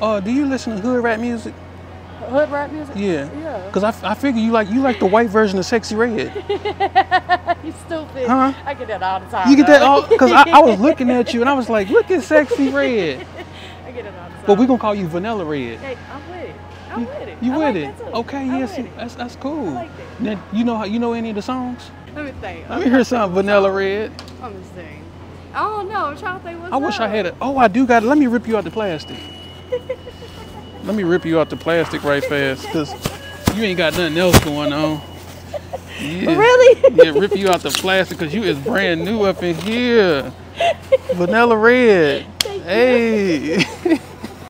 Uh, do you listen to hood rap music? Hood rap music? Yeah. Yeah. Cause I, f- I figure you like you like the white version of Sexyy Red. you stupid. Huh? I get that all the time. You get that all? Cause I, I was looking at you and I was like, look at Sexyy Red. I get it all the time. But we gonna call you Vanilla Red. Hey, I'm with it. I'm with it. You I with like it? Okay, I'm yes, it. that's that's cool. I like that. Now, you know how you know any of the songs? Let me think. Let me hear some Vanilla Red. Let me sing. I don't know. I'm trying to think what's I wish I had it. Oh, I do got it. Let me rip you out the plastic. Let me rip you out the plastic right fast, cause you ain't got nothing else going on. Yeah. Really? Yeah, rip you out the plastic, cause you is brand new up in here. Vanilla red. Thank. Hey.